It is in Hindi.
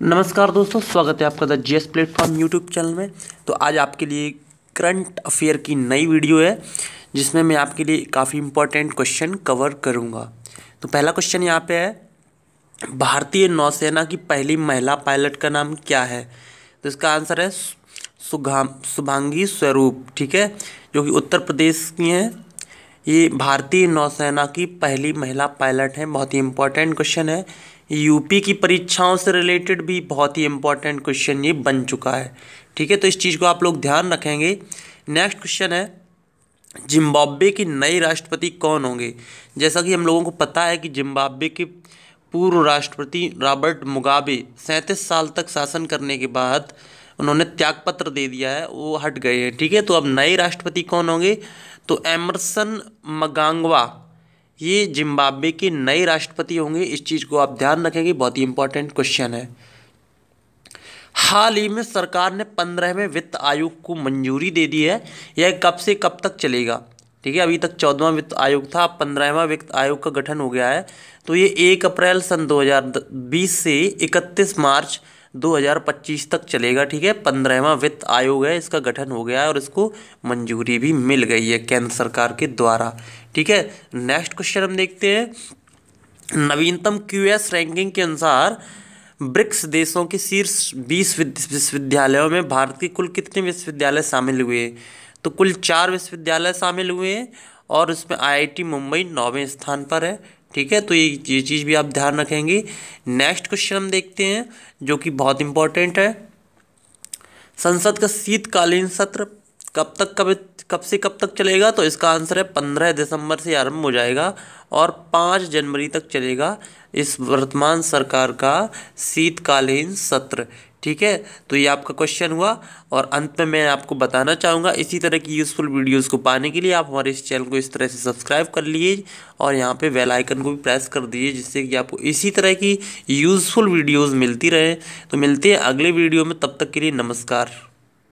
नमस्कार दोस्तों, स्वागत है आपका the G S platform YouTube channel में। तो आज आपके लिए करंट अफेयर की नई वीडियो है, जिसमें मैं आपके लिए काफ़ी इंपॉर्टेंट क्वेश्चन कवर करूँगा। तो पहला क्वेश्चन यहाँ पे है, भारतीय नौसेना की पहली महिला पायलट का नाम क्या है? तो इसका आंसर है शुभांगी स्वरूप, ठीक है? जो कि उत्तर प्रदेश की हैं। ये भारतीय नौसेना की पहली महिला पायलट हैं, बहुत ही इंपॉर्टेंट क्वेश्चन है। यूपी की परीक्षाओं से रिलेटेड भी बहुत ही इंपॉर्टेंट क्वेश्चन ये बन चुका है। ठीक है तो इस चीज़ को आप लोग ध्यान रखेंगे। नेक्स्ट क्वेश्चन है, जिम्बाब्वे की नए राष्ट्रपति कौन होंगे? जैसा कि हम लोगों को पता है कि जिम्बाब्वे के पूर्व राष्ट्रपति रॉबर्ट मुगाबे सैंतीस साल तक शासन करने के बाद उन्होंने त्यागपत्र दे दिया है, वो हट गए हैं। ठीक है तो अब नए राष्ट्रपति कौन होंगे? तो एमरसन मगांगवा, ये जिम्बाब्वे के नए राष्ट्रपति होंगे। इस चीज़ को आप ध्यान रखेंगे, बहुत ही इंपॉर्टेंट क्वेश्चन है। हाल ही में सरकार ने पंद्रहवें वित्त आयोग को मंजूरी दे दी है। यह कब से कब तक चलेगा? ठीक है, अभी तक चौदहवा वित्त आयोग था, अब पंद्रहवा वित्त आयोग का गठन हो गया है। तो ये एक अप्रैल सन 2020 से 31 मार्च 2025 तक चलेगा, ठीक है? पंद्रहवा वित्त आयोग है, इसका गठन हो गया है और इसको मंजूरी भी मिल गई है केंद्र सरकार के द्वारा, ठीक है? नेक्स्ट क्वेश्चन हम देखते हैं। नवीनतम क्यूएस रैंकिंग के अनुसार ब्रिक्स देशों के शीर्ष बीस विश्वविद्यालयों में भारत के कुल कितने विश्वविद्यालय शामिल हुए? तो कुल चार विश्वविद्यालय शामिल हुए हैं और इसमें आईआईटी मुंबई नौवें स्थान पर है। ठीक है? तो ये ये चीज़ भी आप ध्यान रखेंगे। नेक्स्ट क्वेश्चन हम देखते हैं, जो कि बहुत इंपॉर्टेंट है। संसद का शीतकालीन सत्र कब तक, कब कब से कब तक चलेगा? तो इसका आंसर है पंद्रह दिसंबर से आरंभ हो जाएगा और पाँच जनवरी तक चलेगा। इस वर्तमान सरकार का शीतकालीन सत्र। ठीक है? तो ये आपका क्वेश्चन हुआ और अंत में मैं आपको बताना चाहूँगा, इसी तरह की यूज़फुल वीडियोस को पाने के लिए आप हमारे इस चैनल को इस तरह से सब्सक्राइब कर लिए और यहाँ पे बेल आइकन को भी प्रेस कर दीजिए, जिससे कि आपको इसी तरह की यूज़फुल वीडियोस मिलती रहे। तो मिलते हैं अगले वीडियो में, तब तक के लिए नमस्कार।